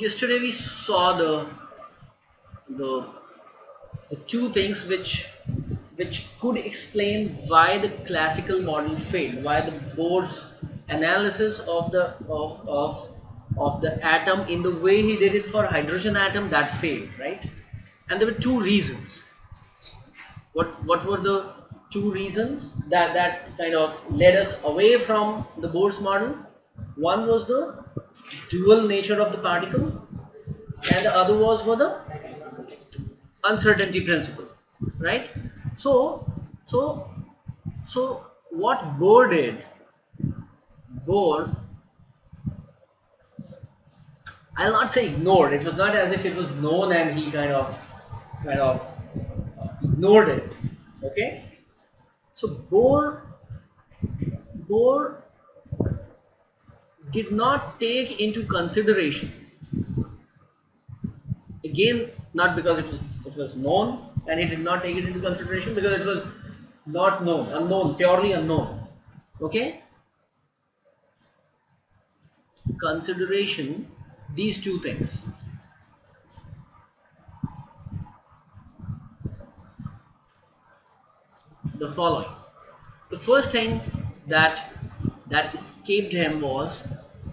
yesterday we saw the, the the two things which which could explain why the classical model failed why the Bohr's analysis of the of of of the atom in the way he did it for hydrogen atom that failed right? And there were two reasons. What what were the two reasons that that kind of led us away from the Bohr's model? One was the dual nature of the particle and the other was for the uncertainty principle right? So so so what Bohr did Bohr I'll not say ignored it was not as if it was known and he kind of kind of ignored it okay? So Bohr Bohr did not take into consideration. Again not because it was it was known and he did not take it into consideration because it was not known unknown purely unknown. Okay? Consideration these two things. The following. The first thing that that escaped him was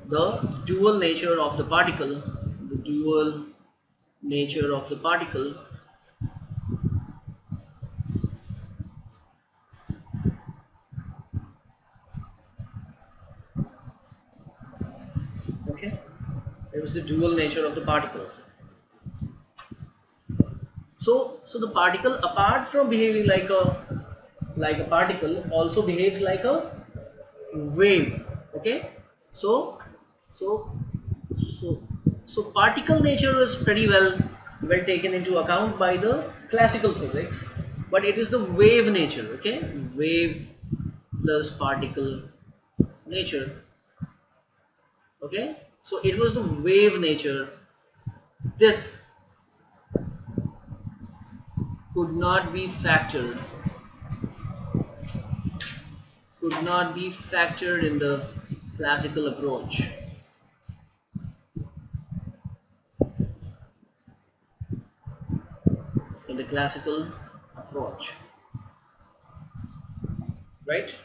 the dual nature of the particle the dual nature of the particle. Okay? It was the dual nature of the particle. So so the particle apart from behaving like a like a particle also behaves like a wave. Okay? So so so so particle nature is pretty well well taken into account by the classical physics but it is the wave nature okay? Wave plus particle nature okay? So it was the wave nature. This could not be factored could not be factored in the classical approach in the classical approach. Right?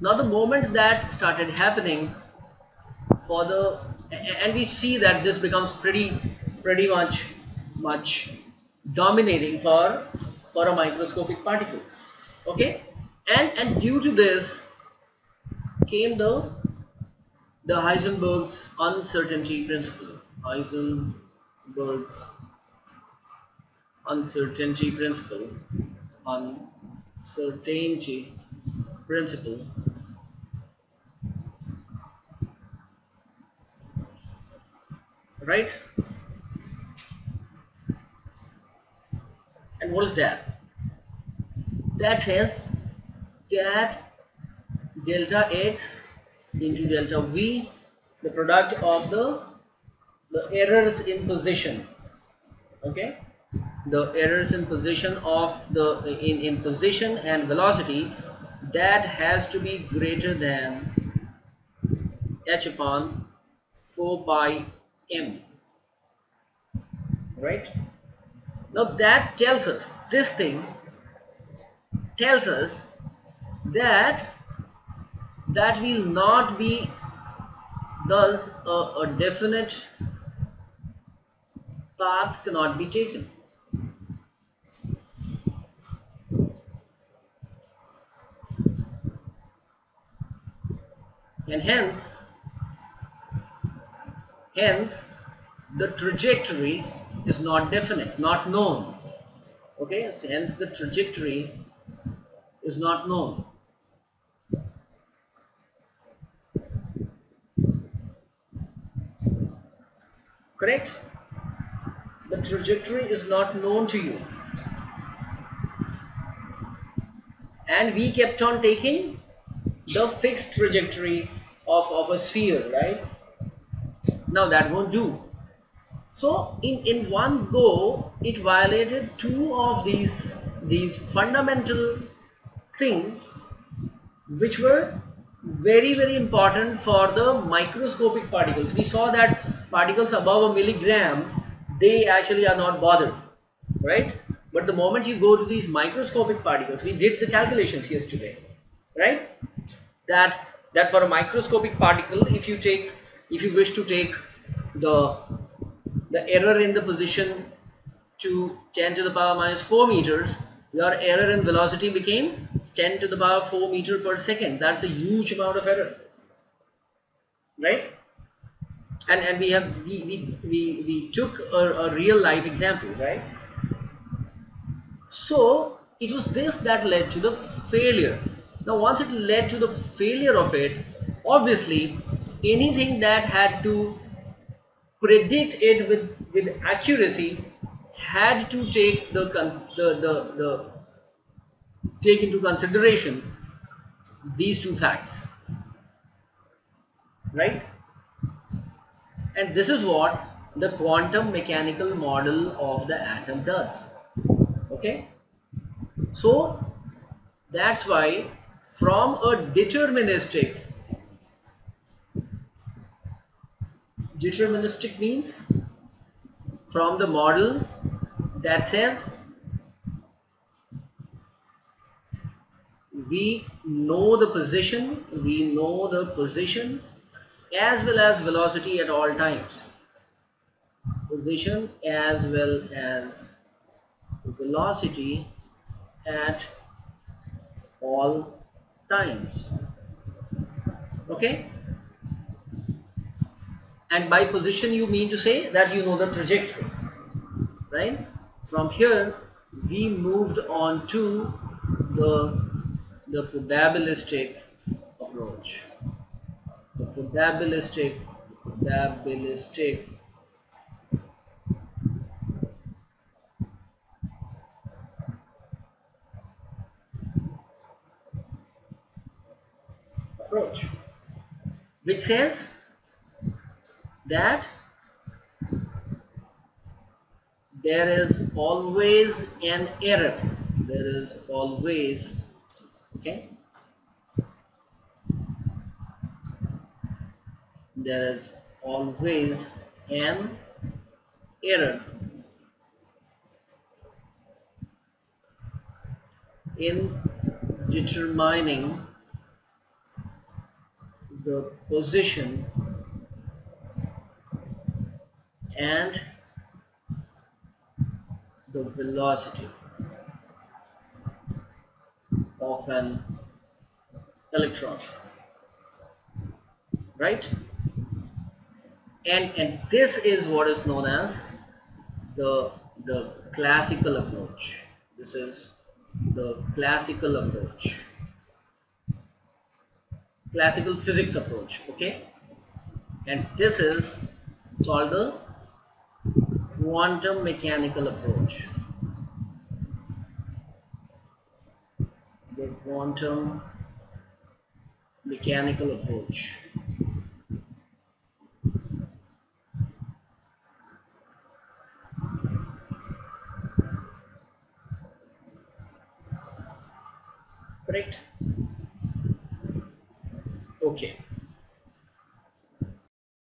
Now the moment that started happening for the and we see that this becomes pretty pretty much much dominating for for a microscopic particle. Okay? And and due to this came the the Heisenberg's uncertainty principle Heisenberg's uncertainty principle uncertainty principle right? And what is that? That says that delta x into delta v the product of the the errors in position. Okay? The errors in position of the in, in position and velocity that has to be greater than h upon 4 pi m. Right? Now that tells us this thing tells us that that will not be thus a, a definite path cannot be taken. And hence hence the trajectory is not definite not known. Okay so hence the trajectory is not known. Correct the trajectory is not known to you. And we kept on taking the fixed trajectory of, of a sphere right? Now that won't do. So in in one go it violated two of these these fundamental things which were very very important for the microscopic particles. We saw that particles above a milligram they actually are not bothered right? But the moment you go to these microscopic particles we did the calculations yesterday right? That that for a microscopic particle if you take if you wish to take the the error in the position to 10 to the power minus 4 meters your error in velocity became 10 to the power 4 meter per second. That's a huge amount of error right and and we have we we we, we took a, a real life example right? So it was this that led to the failure. Now once it led to the failure of it obviously anything that had to predict it with with accuracy had to take the the the, the take into consideration these two facts. Right and this is what the quantum mechanical model of the atom does. Okay? So that's why from a deterministic deterministic means from the model that says we know the position we know the position as well as velocity at all times. Position as well as velocity at all times. Okay? And by position you mean to say that you know the trajectory right? From here we moved on to the the probabilistic approach the probabilistic. Probabilistic. Approach. Which says that there is always an error. There is always okay there is always an error. In determining the position and the velocity of an electron right and and this is what is known as the the classical approach. This is the classical approach. Classical physics approach okay? And this is called the quantum mechanical approach. The quantum mechanical approach correct okay